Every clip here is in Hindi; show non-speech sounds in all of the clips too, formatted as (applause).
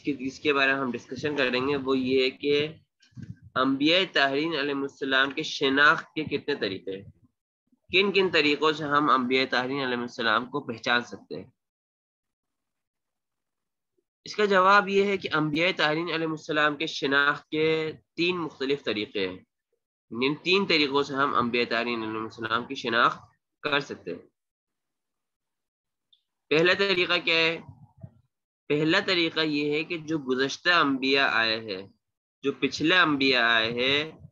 इसके इसके बारे में हम डिस्कशन करेंगे, वो ये है कि अम्बिया तहरीन अलैहिस्सलाम के शनाख्त के कितने तरीके हैं? किन किन तरीकों से हम अम्बिया तहरीन अलैहिस्सलाम को पहचान सकते हैं? इसका जवाब ये है कि अम्बिया तहरीन अलैहिस्सलाम के शनाख्त के तीन मुख्तलिफ़ तरीके हैं। इन तीन तरीक़ों से हम अम्बिया तहरीन अलैहिस्सलाम की शनाख्त कर सकते हैं। पहला तरीका क्या है? पहला तरीका ये है कि जो गुजशत अम्बिया आए हैं जो पिछले अम्बिया आए हैं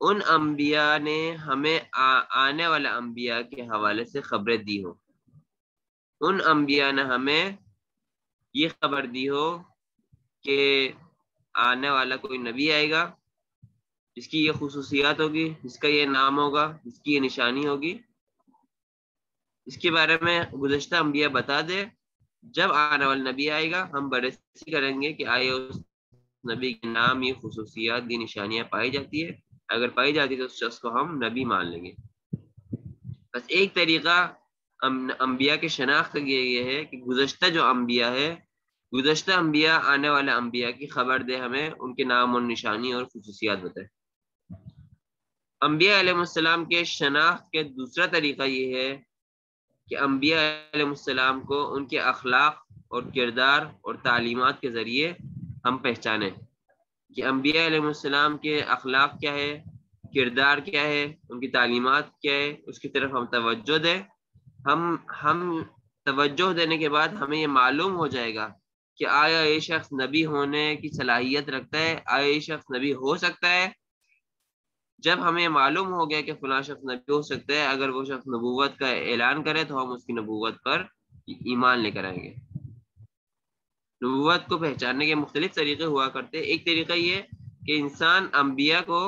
उन अम्बिया ने हमें आ, आने वाले अम्बिया के हवाले से खबरें दी हो। उन अम्बिया ने हमें ये खबर दी हो कि आने वाला कोई नबी आएगा जिसकी ये खसूसियात होगी जिसका ये नाम होगा जिसकी ये निशानी होगी। इसके बारे में गुजशत अम्बिया बता दे जब आने वाला नबी आएगा, हम बरसी करेंगे कि आए उस नबी के नाम ये खसूसियात, ये निशानियाँ पाई जाती है। अगर पाई जाती है तो उस शख्स को हम नबी मान लेंगे। बस एक तरीका अम्बिया के शनाख्त ये है कि गुजशत जो अम्बिया है, गुजशत अम्बिया आने वाले अम्बिया की खबर दे हमें, उनके नाम और निशानी और खसूसियात बताए। अम्बिया के शनाख्त के दूसरा तरीका ये है कि अम्बिया को उनके अखलाक और किरदार और तालीमत के ज़रिए हम पहचानें। कि अम्बिया के अखलाक क्या है, किरदार क्या है, उनकी तालीमत क्या है, उसकी तरफ़ हम तवज्जो दें। हम हम तवज्जो देने के बाद हमें ये मालूम हो जाएगा कि आया ये शख्स नबी होने की सलाहियत रखता है, आया ये शख्स नबी हो सकता है जब हमें मालूम हो गया कि फला शख्स नबी हो सकता है, अगर वो शख्स नबूवत का ऐलान करे तो हम उसकी नबूवत पर ईमान लेकर आएँगे। नबूवत को पहचानने के मुख्तलिफ़ तरीके हुआ करते एक तरीका ये कि इंसान अम्बिया को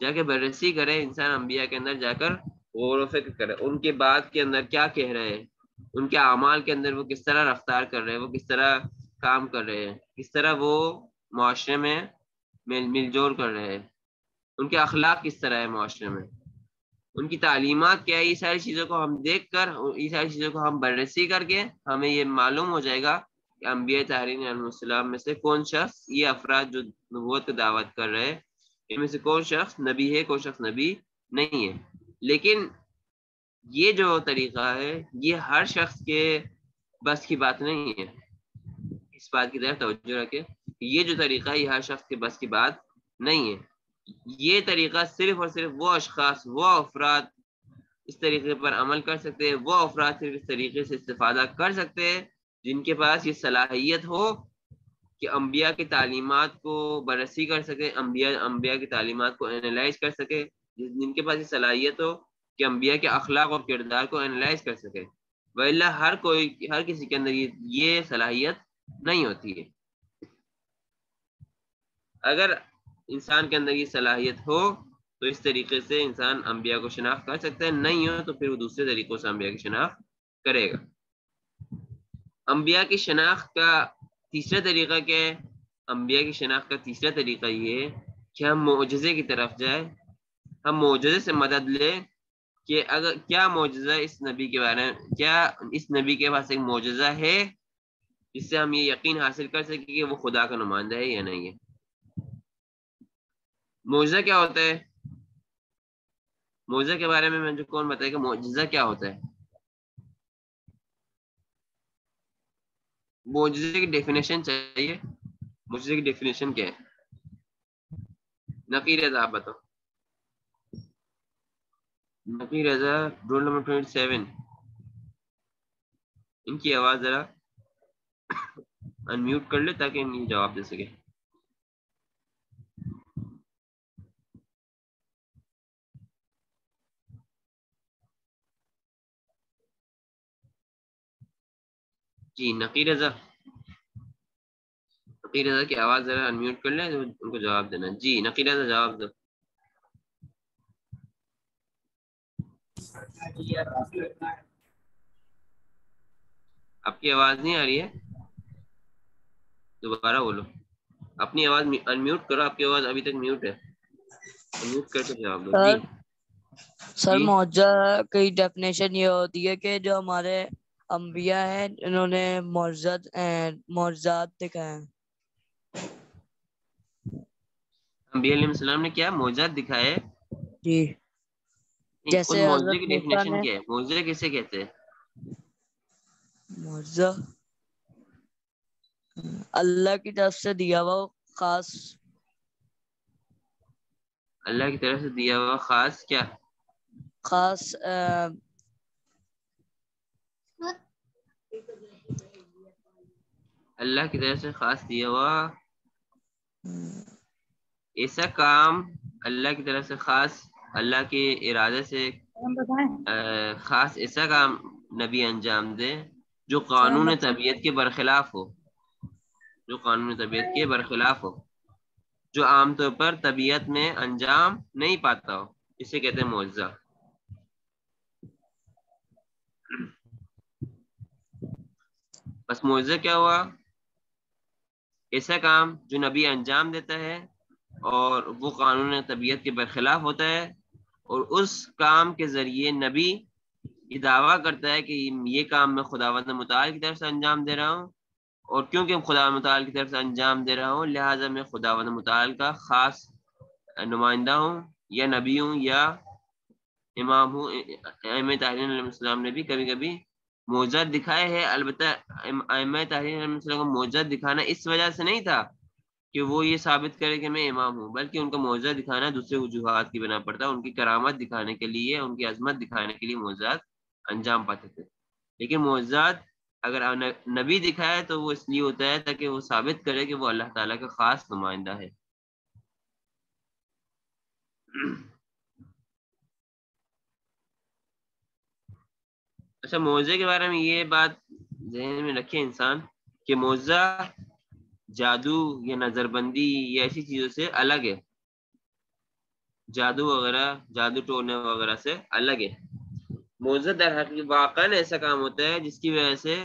जाके बरसी करे, इंसान अम्बिया के अंदर जाकर गौर फ़िक्र करे, उनके बाद के अंदर क्या कह रहे हैं, उनके अमाल के अंदर वो किस तरह रफ्तार कर रहे हैं, वो किस तरह काम कर रहे हैं, किस तरह वो माशरे में मिल मिलजोल कर रहे हैं। उनके अखलाक किस तरह है माशरे में? उनकी तालीमत क्या है? ये सारी चीज़ों को हम देख कर ये सारी चीज़ों को हम बरसी करके हमें ये मालूम हो जाएगा कि अम्बिया तहरीन में से कौन शख्स ये अफराद जो नबूत की दावत कर रहे हैं, इनमें से कौन शख्स नबी है, कौन शख्स नबी नहीं है। लेकिन ये जो तरीका है, ये हर शख्स के बस की बात नहीं है। इस बात की तरफ़ तवज्जो रखें ये जो तरीका है, ये हर शख्स के बस की बात नहीं है। ये तरीका सिर्फ़ और सिर्फ़ वो अशखास, वो अफराद इस तरीके पर अमल कर सकते हैं, वो अफराद सिर्फ़ इस तरीके से इस्तेफादा कर सकते हैं जिनके पास ये सलाहियत हो कि अम्बिया की तालीमत को बरसी कर सके अम्बिया अम्बिया की तालीमत को एनालाइज कर सके जिनके पास ये सलाहियत हो कि अम्बिया के अखलाक और किरदार को एनालाइज कर सके। वह हर कोई, हर किसी के अंदर ये ये सलाहियत नहीं होती है। अगर इंसान के अंदर ये सलाहियत हो तो इस तरीके से इंसान अम्बिया को शनाख्त कर सकता है। नहीं हो तो फिर वो दूसरे तरीकों से अम्बिया की शनाख्त करेगा। अम्बिया की शनाख्त का तीसरा तरीका क्या है? अम्बिया की शनाख्त का तीसरा तरीका ये कि हम मुजज़े की तरफ़ जाए। हम मुजज़े से मदद लें कि अगर क्या मुजज़ा इस नबी के बारे में, क्या इस नबी के पास एक मुजज़ा है, जिससे हम ये यकीन हासिल कर सकें कि वो खुदा का नुमाइंदा है या नहीं है। मुआवजा क्या होता है? मुआवजा के बारे में मुझे कौन बताएगा मुआवजा क्या होता है? मुआवजे की डेफिनेशन चाहिए। मुआवजे की डेफिनेशन क्या है? नकी रजा, आप बताओ। Naqi Raza roll number twenty seven इनकी आवाज़ जरा अनम्यूट कर ले ताकि जवाब दे सके। जी नकीर रजा। नकीर रजा की आवाज़ ज़रा अनम्यूट कर लें तो उनको जवाब देना जी नकीर रजा जवाब दो। आपकी आवाज़ नहीं आ रही है? दोबारा बोलो। अपनी आवाज़ अनम्यूट करो आपकी आवाज़ अभी तक म्यूट है। अनम्यूट करके जवाब दो। सर सर मौजा की डेफिनेशन ये होती है कि जो हमारे अम्बिया है इन्होंने मौजद मौजाद दिखाए अम्बिया ने क्या? मौजाद दिखाए? जी। जैसे मौजे की डेफिनेशन क्या है? मौजे किसे कहते हैं? मौजा अल्लाह की तरफ़ से दिया हुआ खास अल्लाह की तरफ़ से दिया हुआ खास क्या? खास आ, अल्लाह की तरफ़ से खास दिया हुआ। ऐसा काम अल्लाह की तरफ़ से खास अल्लाह के इरादे से खास ऐसा काम नबी अंजाम दे जो कानून तबीयत के बरखिलाफ हो। जो कानून तबीयत के बरखिलाफ हो। जो आमतौर पर तबीयत में अंजाम नहीं पाता हो इसे कहते हैं मुआवजा। बस मुआवजा क्या हुआ? ऐसा काम जो नबी अंजाम देता है और वो कानून तबीयत के बरखिलाफ होता है और उस काम के ज़रिए नबी ये दावा करता है कि ये काम मैं खुदावंद मुताल की तरफ़ से अंजाम दे रहा हूँ और क्योंकि मैं खुदा मुताल की तरफ़ से अंजाम दे रहा हूँ, लिहाजा मैं खुदावंद मुताल का ख़ास नुमाइंदा हूँ, या नबी हूँ, या इमाम हूँ ने भी कभी कभी मोजत दिखाए है अलबत् को मोजत दिखाना इस वजह से नहीं था कि वो ये साबित करे कि मैं इमाम हूँ, बल्कि उनका मुआवजा दिखाना दूसरे वजूहत की बना पड़ता, उनकी करामत दिखाने के लिए, उनकी अजमत दिखाने के लिए मुआवजात अंजाम पाते थे। लेकिन मुआवजात अगर नबी दिखाए तो वो इसलिए होता है ताकि वो साबित करे कि वो अल्लाह ताला का खास नुमाइंदा है। अच्छा मोजे के बारे में ये बात जहन में रखे इंसान कि मोजा जादू या नज़रबंदी या ऐसी चीज़ों से अलग है। जादू वगैरह, जादू टोने वगैरह से अलग है। मोजा दर वाकन ऐसा काम होता है जिसकी वजह से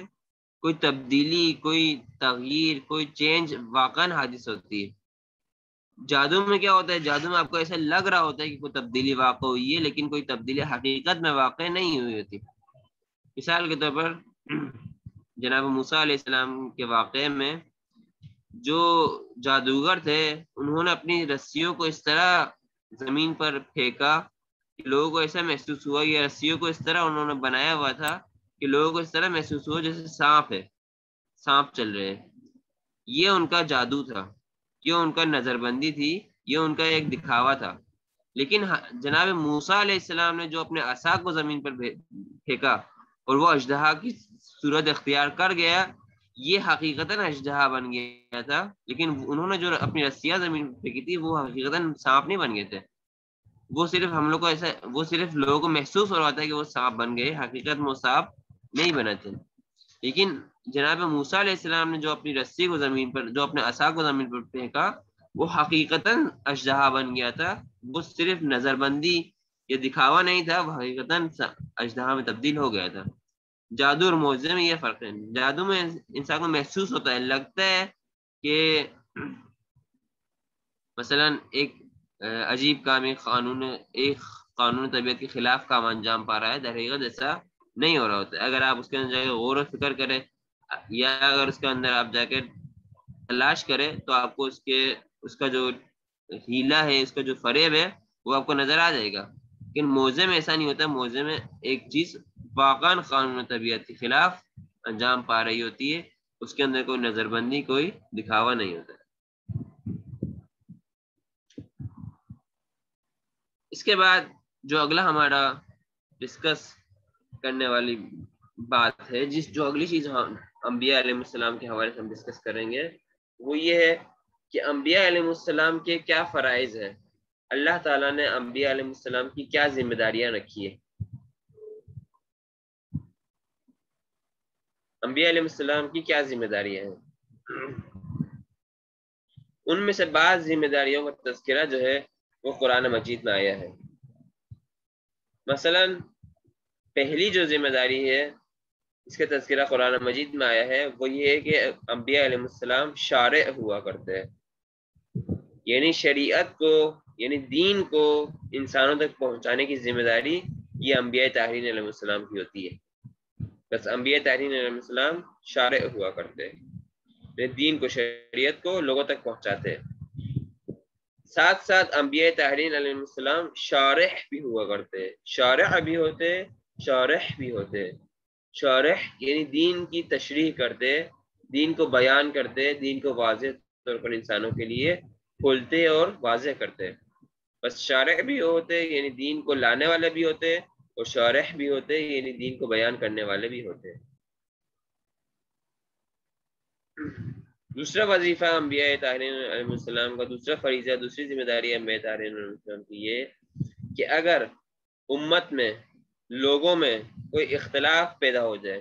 कोई तब्दीली, कोई तगीर, कोई चेंज वाकन हादिस होती है। जादू में क्या होता है? जादू में आपको ऐसा लग रहा होता है कि कोई तब्दीली वाक़ हुई है, लेकिन कोई तब्दीली हकीकत में वाक़ नहीं हुई होती। मिसाल के तौर पर, (clears throat) जनाब मूसा के वाक़े में जो जादूगर थे, उन्होंने अपनी रस्सियों को इस तरह ज़मीन पर फेंका कि लोगों को ऐसा महसूस हुआ ये रस्सियों को इस तरह उन्होंने बनाया हुआ था कि लोगों को इस तरह महसूस हुआ जैसे सांप है, सांप चल रहे हैं। ये उनका जादू था, ये उनका नजरबंदी थी, ये उनका एक दिखावा था। लेकिन जनाब मूसा ने जो अपने असा को ज़मीन पर फेंका और वो अजदहा की सूरत अख्तियार कर गया, ये हकीकता अजदहा बन गया था, लेकिन उन्होंने जो अपनी रस्सियाँ ज़मीन फेंकी थी, वो हकीकता सांप नहीं बन गए थे। वो सिर्फ़ हम लोग को ऐसा, वो सिर्फ़ लोगों को महसूस हो रहा था कि वो सांप बन गए, हकीकत में वो सांप नहीं बने थे। लेकिन जनाब मूसा ने जो अपनी रस्सी को ज़मीन पर, जो अपने असा को ज़मीन पर फेंका, वो हकीकता अजदहा बन गया था। वो सिर्फ़ नजरबंदी ये दिखावा नहीं था हकीकता अजदहा में तब्दील हो गया था। जादू और मोजे में ये फ़र्क है। जादू में इंसान को महसूस होता है, लगता है कि मसलन एक अजीब काम, एक कानून एक कानून तबीयत के खिलाफ काम अंजाम पा रहा है। दरहकीकत ऐसा नहीं हो रहा होता अगर आप उसके अंदर जाकर गौर फ़िक्र करें, या अगर उसके अंदर आप जाकर तलाश करें तो आपको उसके, उसका जो हीला है, उसका जो फरेब है, वो आपको नज़र आ जाएगा। लेकिन मोजे में ऐसा नहीं होता, मोजे में एक चीज़ वाकन कानून तबीयत के खिलाफ अंजाम पा रही होती है, उसके अंदर कोई नजरबंदी, कोई दिखावा नहीं होता। इसके बाद जो अगला हमारा डिस्कस करने वाली बात है, जिस जो अगली चीज़ हम अम्बिया के हवाले से हम डिस्कस करेंगे, वो ये है कि अम्बिया के क्या फ़राइज है। अल्लाह ताला ने अम्बिया की क्या जिम्मेदारियाँ रखी है? अम्बिया की क्या जिम्मेदारियाँ हैं? उनमें से बाद जिम्मेदारियों का तस्करा जो है, वो कुरान मजीद में आया है। मसलन, पहली जो ज़िम्मेदारी है, इसका तस्करा कुरान मजीद में आया है, वो ये है कि अम्बिया शार हुआ करते हैं। यानी शरीयत को यानी दीन को इंसानों तक पहुँचाने की ज़िम्मेदारी ये अम्बिया तहरीन की होती है। बस अम्बिया तहरीन शार हुआ करते हैं। दीन को, शरीयत को लोगों तक पहुंचाते हैं। साथ साथ अम्बिया तहरीन शारह भी हुआ करते हैं। शारह भी होते शारह भी होते शारह यानी दीन की तशरीह करते दीन को बयान करते दीन को वाज तौर पर इंसानों के लिए खोलते और वाज करते बस शारह भी होते यानी दीन को लाने वाले भी होते हैं और शारह भी होते यानी दीन को बयान करने वाले भी होते दूसरा वजीफा अम्बिया तारीन का दूसरा फरीजा, दूसरी ज़िम्मेदारी अम्बिया तारीन की ये कि अगर उम्मत में, लोगों में कोई इख्तलाफ पैदा हो जाए,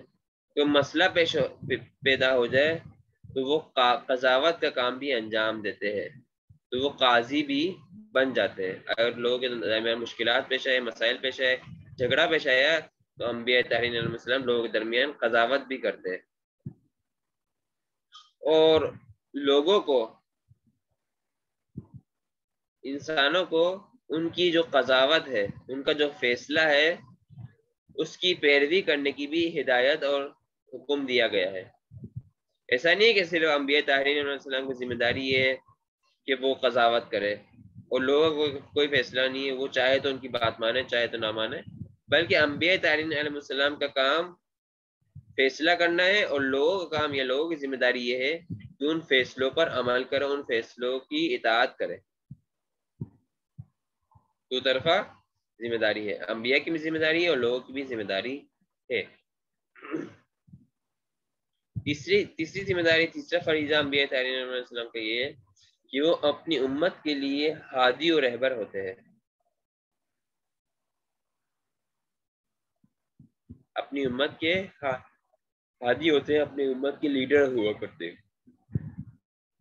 कोई मसला पेश पैदा हो जाए तो वो कजावत का काम भी अंजाम देते हैं। तो वो काजी भी बन जाते हैं। अगर लोगों के दरमियान मुश्किल पेश आए, मसाइल पेश आए, झगड़ा पेश आया तो अम्बिया तहरीन लोगों के दरमियान कजावत भी करते हैं। और लोगों को, इंसानों को उनकी जो कजावत है, उनका जो फैसला है, उसकी पैरवी करने की भी हिदायत और हुक्म दिया गया है। ऐसा नहीं है कि सिर्फ़ अम्बिया तहरीन की ज़िम्मेदारी है कि वो कजावत करे। और लोगों को कोई फैसला नहीं है, वो चाहे तो उनकी बात माने, चाहे तो ना माने। बल्कि अम्बिया तारीन का काम फैसला करना है और लोगों का काम या लोगों की ज़िम्मेदारी ये है कि उन फैसलों पर अमल करें, उन फैसलों की इतात करें। दो तरफा ज़िम्मेदारी है। अम्बिया की भी ज़िम्मेदारी है और लोगों की भी ज़िम्मेदारी है। तीसरी तीसरी ज़िम्मेदारी, तीसरा फरीजा अम्बिया तारीन का ये है कि वो अपनी उम्मत के लिए हादी और रहबर होते हैं। अपनी उम्मत के हादी होते हैं, अपनी उम्मत के लीडर हुआ करते हैं।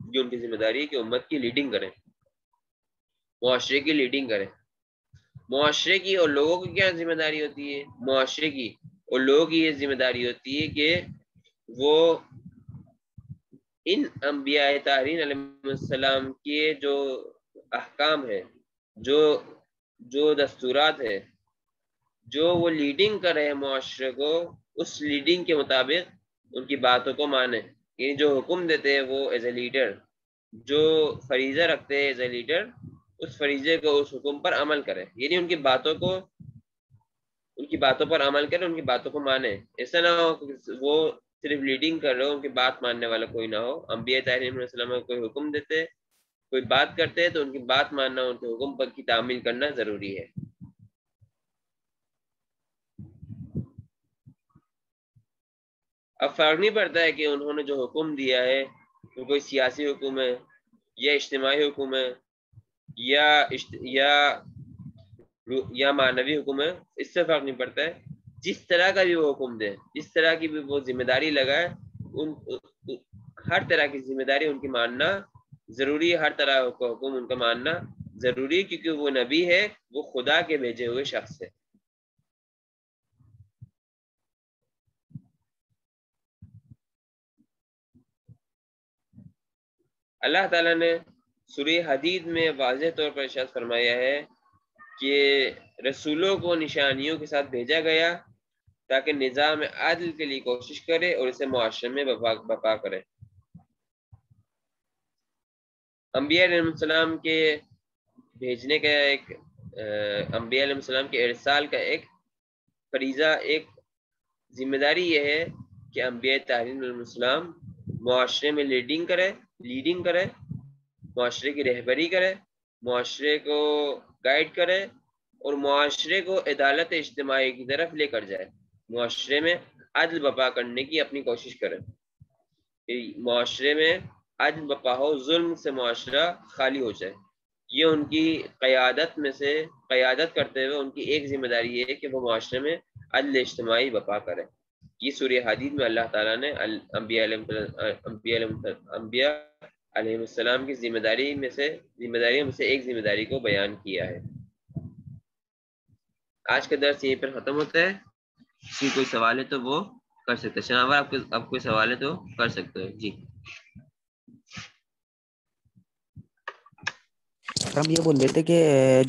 जो उनकी ज़िम्मेदारी है कि उम्मत की लीडिंग करें, मुआशरे की लीडिंग करें। मुआशरे की और लोगों की क्या ज़िम्मेदारी होती है? मुआशरे की और लोगों की ये ज़िम्मेदारी होती है कि वो इन अम्बिया तारीन के जो अहकाम है, जो जो दस्तूरात है, जो वो लीडिंग कर रहे हैं मुआरे को, उस लीडिंग के मुताबिक उनकी बातों को माने। यानी जो हुक्म देते हैं वो एज ए लीडर जो फरीजा रखते हैं एज ए लीडर उस फरीजे को उस हुक्म पर अमल करें। यानी उनकी बातों को, उनकी बातों पर अमल करें, उनकी बातों को माने। ऐसा ना हो वो सिर्फ़ लीडिंग कर रहे हो उनकी बात मानने वाला कोई ना हो। अम्बिया तहरीम कोई हुक्म देते, कोई बात करते हैं तो उनकी बात मानना, उनके हुक्म पर की तामील करना ज़रूरी है। अब फ़र्क नहीं पड़ता है कि उन्होंने जो हुक्म दिया है, वो कोई सियासी हुक्म है, या इज्तमाही हुक्म है, या या या मानवी हुक्म है, इससे फ़र्क नहीं पड़ता है। जिस तरह का भी वो हुक्म दे जिस तरह की भी वो ज़िम्मेदारी लगाए उन, हर तरह की ज़िम्मेदारी उनकी मानना ज़रूरी है हर तरह का हुक्म उनका मानना ज़रूरी है क्योंकि वो नबी है वो खुदा के भेजे हुए शख्स है। अल्लाह ताला ने सुर हदीद में वाज तौर पर इशाद फरमाया है कि रसूलों को निशानियों के साथ भेजा गया ताकि निज़ाम आदल के लिए कोशिश करे और इसे मुआशरे में बपा बपा करे। अम्बिया के भेजने का एक अम्बिया के अरसाल का एक फरीज़ा एक ज़िम्मेदारी यह है कि अम्बिया तहरीम मुआशरे में लीडिंग करे लीडिंग करे मुआरे की रहबरी करे मुआरे को गाइड करे और मुआरे को अदालत इज्तमाही की तरफ़ लेकर जाए। मुआरे में अदल बपा करने की अपनी कोशिश करे। मुआरे में अदल बपा हो, जुल्म से मुआरा खाली हो जाए। ये उनकी क़्यादत में से, क़्यादत करते हुए उनकी एक ज़िम्मेदारी है कि वो मुआरे में अदल इज्तमाही बपा करें। ये सूर्य हदीद में अल्लाह ताला ने अम्बिया की ज़िम्मेदारी में से ज़िम्मेदारी में से एक ज़िम्मेदारी को बयान किया है। आज का दर्स यहीं पर ख़त्म होता है। किसी कोई सवाल है तो वो कर सकते हैं। शनावर आपको आप कोई सवाल है तो कर सकते हो। जी। हम ये बोल रहे थे कि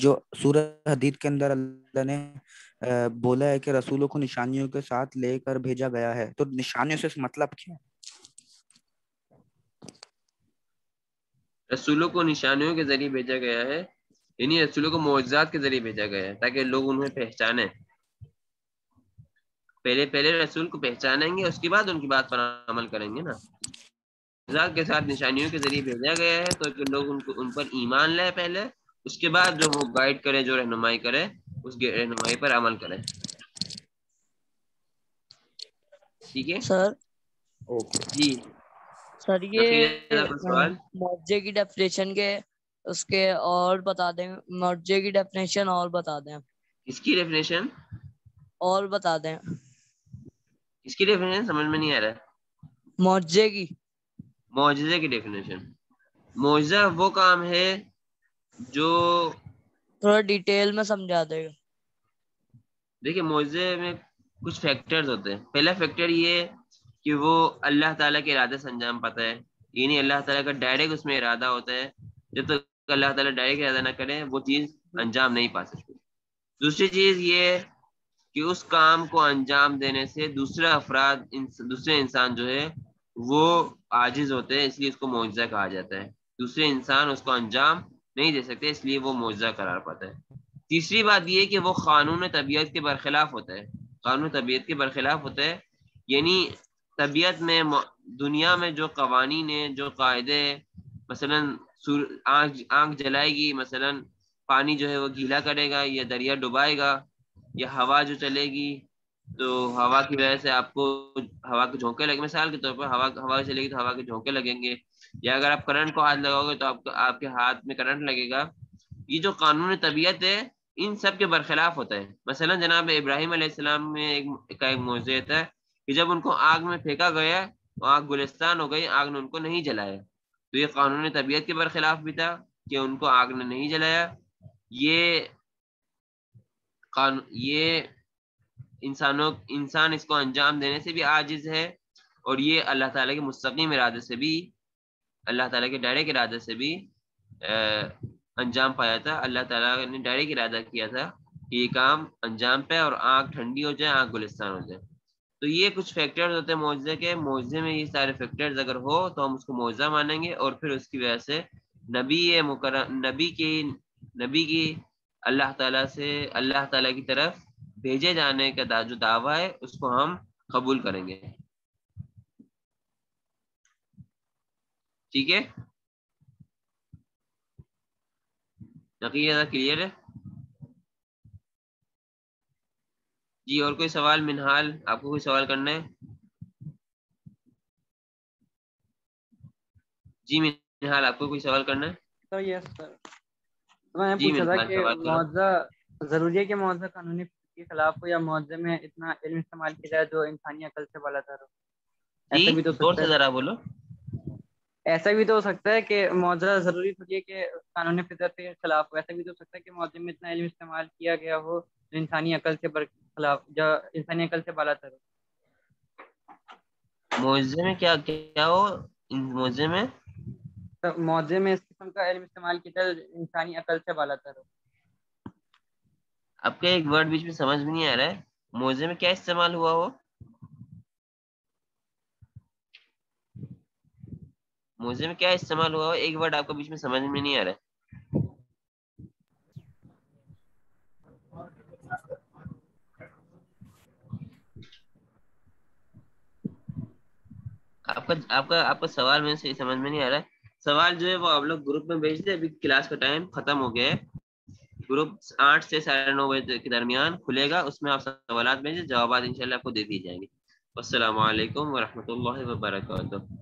जो सूरह हदीद के अंदर अल्लाह ने बोला है कि रसूलों को निशानियों के साथ लेकर भेजा गया है। तो निशानियों से मतलब क्या है? रसूलों को निशानियों के ज़रिए भेजा गया है यानी रसूलों को मुआजात के ज़रिए भेजा गया है ताकि लोग उन्हें पहचाने। पहले पहले रसूल को पहचानेंगे उसके बाद उनकी बात पर अमल करेंगे ना। मुआजात के साथ निशानियों के ज़रिए भेजा गया है तो लोग उनको उन पर ईमान ले पहले उसके बाद जो वो गाइड करे जो रहनुमाई करे उस रहनुमाई पर अमल करे। ठीक है? सर। ओके जी। सर ये मुआवजे की डेफिनेशन के उसके और बता दें मुआवजे की डेफिनेशन और बता दें। इसकी डेफिनेशन और बता दें। इसकी डेफिनेशन समझ में नहीं आ रहा मुआवजे की। मुआवजे की डेफिनेशन मुआवजा वो काम है जो थोड़ा डिटेल में समझा देगा देखिए मुआवजे में कुछ फैक्टर्स होते हैं। पहला फैक्टर ये कि वो अल्लाह ताला के इरादे से अंजाम पाता है। ये नहीं अल्लाह ताला का डायरेक्ट उसमें इरादा होता है। जब तक तो अल्लाह ताला डायरेक्ट इरादा ना करे, वो चीज़ अंजाम नहीं पा सकती। दूसरी चीज़ ये कि उस काम को अंजाम देने से दूसरा अफराद दूसरे इंसान जो है, वो आजिज होते हैं, इसलिए उसको मुआवजा कहा जाता है। दूसरे इंसान उसको अंजाम नहीं दे सकते, इसलिए वो मुआवजा करार पाता है। तीसरी बात यह कि वो कानून तबीयत के बरखिलाफ होता है। कानून तबीयत के बरखिलाफ होता है। यानी तबीयत में दुनिया में जो कवानीन है, जो कायदे मसलन आँख आँख जलाएगी, मसलन पानी जो है वो गीला करेगा, या दरिया डुबाएगा, या हवा जो चलेगी तो हवा की वजह से आपको हवा के झोंके लगे। मिसाल के तौर पर हवा हवा चलेगी तो हवा के झोंके लगेंगे, या अगर आप करंट को हाथ लगाओगे तो आपको, आपके हाथ में करंट लगेगा। ये जो कानून तबीयत है, इन सब के बरखिलाफ होता है। मसलन जनाब इब्राहिम अलैहिस्सलाम में एक, का एक मौजूद है कि जब उनको आग में फेंका गया तो आग गुलिस्तान हो गई आग ने उनको नहीं जलाया। तो ये कानून तबीयत के बरखिलाफ भी था कि उनको आग ने नहीं जलाया। ये ये इंसानों इंसान इसको अंजाम देने से भी आजिज है और ये अल्लाह ताला के मुस्तकीम इरादे से भी अल्लाह ताला के डायरेक्ट इरादे से भी आ, अंजाम पाया था। अल्लाह ताला ने डायरेक्ट इरादा किया था कि ये काम अंजाम पे और आग ठंडी हो जाए आग गुलिस्तान हो जाए। तो ये कुछ फैक्टर्स होते हैं मुआवजे के। मुआवजे में ये सारे फैक्टर्स अगर हो तो हम उसको मुआवजा मानेंगे और फिर उसकी वजह से नबी मुकर नबी की नबी की अल्लाह ताला से अल्लाह ताला की तरफ़ भेजे जाने का दा, जो दावा है उसको हम कबूल करेंगे। ठीक है? क्लियर है? जी और कोई सवाल मिनहाल आपको कोई सवाल करना है? जी मिनहाल आपको कोई सवाल करना है? तो यस सर तो मैं था कि मुआवजा ज़रूरी है कि मुआवजा कानूनी के खिलाफ हो या मुआवजे में इतना इल्म इस्तेमाल किया जाए जो इंसानी अकल से वाला था ऐसा भी तो सकता है। जरा बोलो। ऐसा भी तो हो सकता है कि मुआवजा ज़रूरी थोड़ी है कि कानूनी फितरत के खिलाफ हो? ऐसा भी तो हो सकता है कि मुआवजे में इतना इल्म इस्तेमाल किया गया हो इंसानी अकल से खिलाफ जो इंसानी अकल से बाला तर मुआवजे में क्या क्या हो मुआवजे में? तो मुआवजे में इस किस्म का इल्म इस्तेमाल किया जाए इंसानी अकल से बाला तर आपका एक वर्ड बीच में समझ में नहीं आ रहा है। मुआवजे में क्या इस्तेमाल हुआ हो? मुआवजे में क्या इस्तेमाल हुआ हो? एक वर्ड आपको बीच में समझ में नहीं आ रहा है। आपका आपका सवाल मेरे से समझ में नहीं आ रहा है। सवाल जो है वो आप लोग ग्रुप में भेज दे अभी क्लास का टाइम खत्म हो गया है। ग्रुप आठ से साढ़े नौ बजे के दरमियान खुलेगा, उसमें आप सवाल भेजें, जवाब इंशाल्लाह आपको दे दिए जाएँगे। असल वरहमल वर्क